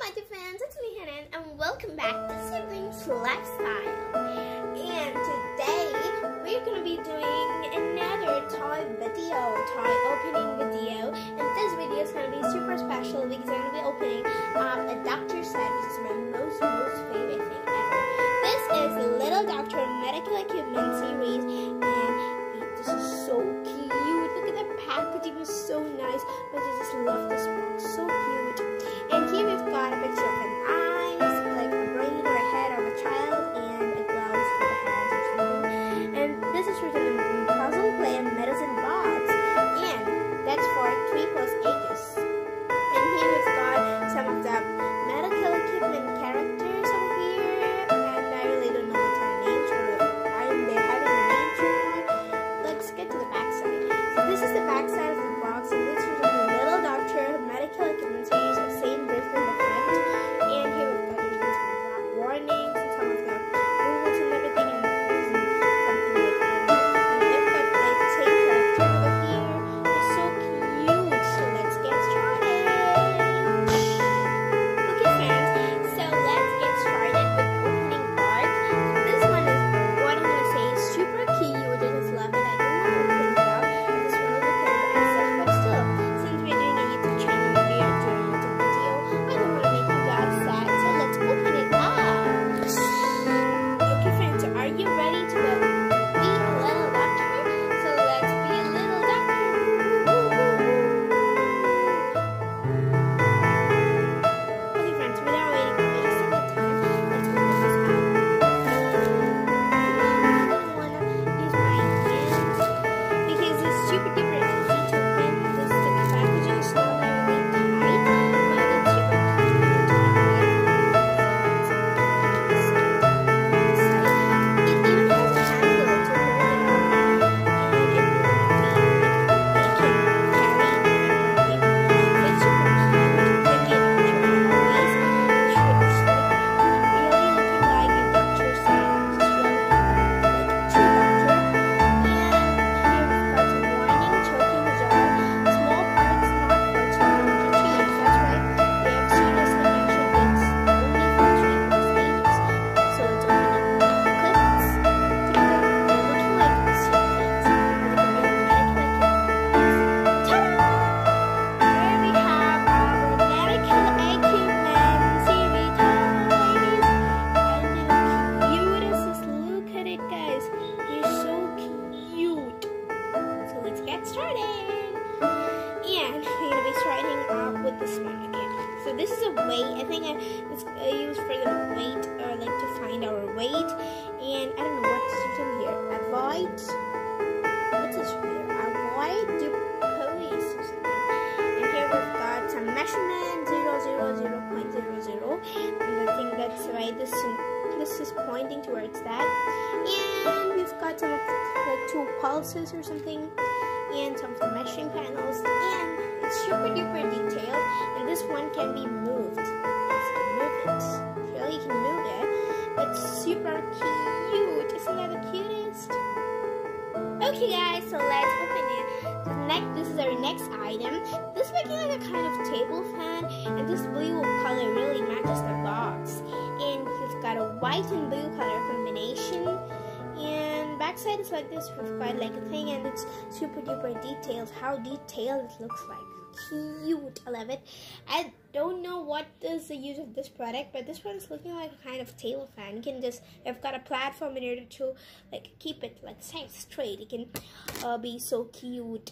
my dear fans, it's me Hanan and welcome back to Siblings Lifestyle. And today we're to be doing another toy video, toy opening video. And this video is to be super special because I'm to be opening um, a Dr. They're so cute. So let's get started. And we're gonna be starting off with this one. Okay. So this is a weight. I think I, it's uh, used for the weight or like to find our weight. And I don't know what's written here. Two pulses or something. And some of the measuring panels. And it's super duper detailed. And this one can be moved. Can move it. Really, you can move it. It's super cute. Isn't that the cutest? Okay guys, so let's open it. The next, this is our next item. This looking like a kind of table fan, and this blue color really matches the box. And we've got a white and blue color combination. Backside is like this. We've got like a thing, and it's super duper detailed. How detailed it looks like. Cute, I love it. I don't know what is the use of this product, but this one is looking like a kind of table fan. You can just, I've got a platform in order to like keep it like straight. It can uh, be so cute.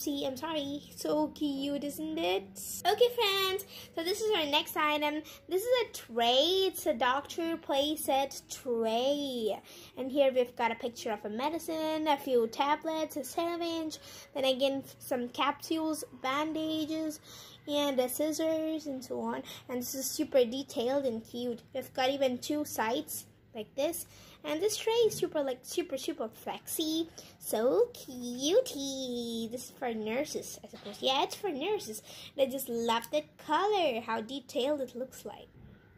Oopsie, I'm sorry. So cute, isn't it? Okay, friends. So this is our next item. This is a tray. It's a doctor playset tray. And here we've got a picture of a medicine, a few tablets, a syringe, then again some capsules, bandages, and the scissors and so on. And this is super detailed and cute. We've got even two sides like this. And this tray is super like super super flexy. So cutie. This is for nurses, I suppose. Yeah, it's for nurses. And I just love the color, how detailed it looks like.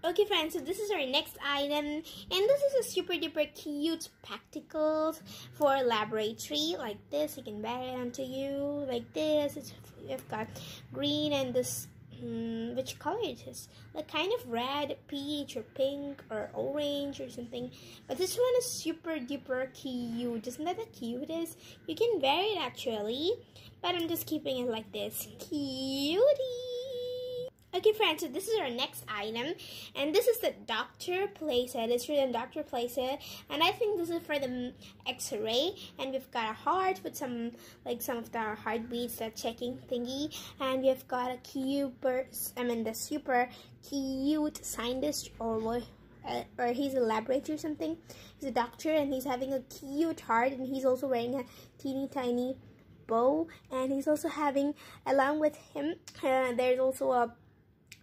Okay friends, so this is our next item and this is a super duper cute spectacles for laboratory like this. You can wear it onto you like this. It's, we've got green and this hmm, which color it is. Like kind of red, peach, or pink, or orange, or something. But this one is super duper cute. Isn't that the cutest? You can wear it actually. But I'm just keeping it like this. Cutie! Okay friends, so this is our next item and this is the doctor playset. It's written doctor playset and I think this is for the x-ray and we've got a heart with some like some of the heartbeats that checking thingy and we've got a cute I mean the super cute scientist or uh, or he's a laboratory or something. He's a doctor and he's having a cute heart and he's also wearing a teeny tiny bow and he's also having along with him uh, there's also a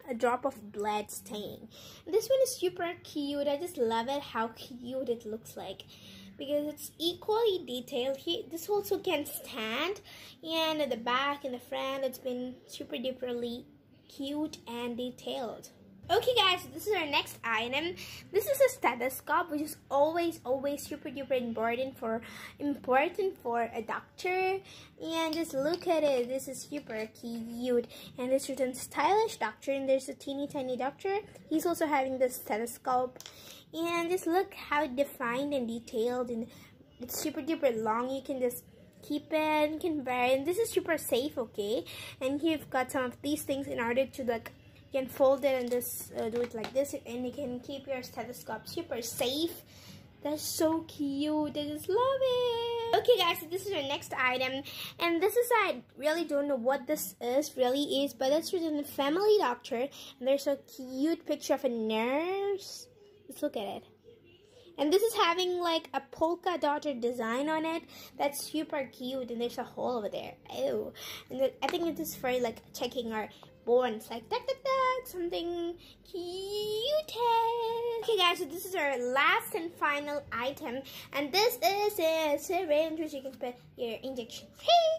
a drop of blood stain. This one is super cute. I just love it how cute it looks like because it's equally detailed. He, this also can stand and at the back and the front it's been super duperly cute and detailed. Okay guys, this is our next item. This is a stethoscope which is always always super duper important for important for a doctor. And just look at it. This is super cute. And this is a stylish doctor and there's a teeny tiny doctor. He's also having this stethoscope. And just look how defined and detailed and it's super duper long. You can just keep it and can wear it. And this is super safe, okay? And you've got some of these things in order to like you can fold it and just uh, do it like this and you can keep your stethoscope super safe that's so cute i just love it okay guys so this is our next item and this is i really don't know what this is really is but it's written family doctor and there's a cute picture of a nurse let's look at it and this is having like a polka dotted design on it. That's super cute. And there's a hole over there. Ew. And I think it is for like checking our bones. Like, duck, duck, duck. Something cute. Okay, guys. So this is our last and final item. And this is a syringe which you can put your injection. Take.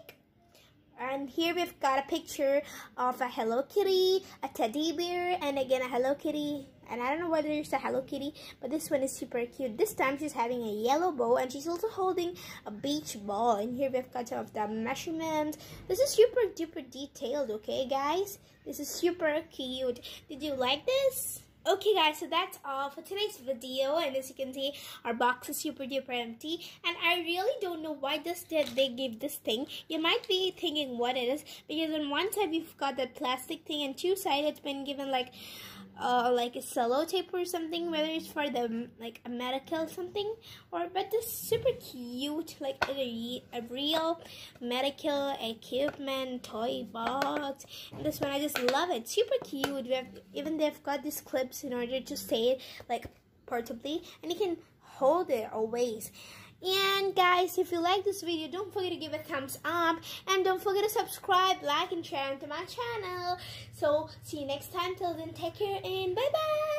And here we've got a picture of a Hello Kitty, a teddy bear, and again a Hello Kitty. And I don't know whether it's a Hello Kitty, but this one is super cute. This time she's having a yellow bow, and she's also holding a beach ball. And here we've got some of the measurements. This is super duper detailed, okay guys? This is super cute. Did you like this? Okay guys, so that's all for today's video. And as you can see, our box is super duper empty. And I really don't know why this did they give this thing. You might be thinking what it is. Because on one side we've got that plastic thing. And two side it's been given like uh, like a cello tape or something, whether it's for the like a medical something, or but this super cute, like a, a real medical equipment toy box. And this one I just love it, super cute. We have, even they've got these clips in order to stay like portably, and you can hold it always. And guys, if you like this video, don't forget to give a thumbs up. And don't forget to subscribe, like, and share to my channel. So, see you next time. Till then, take care and bye-bye.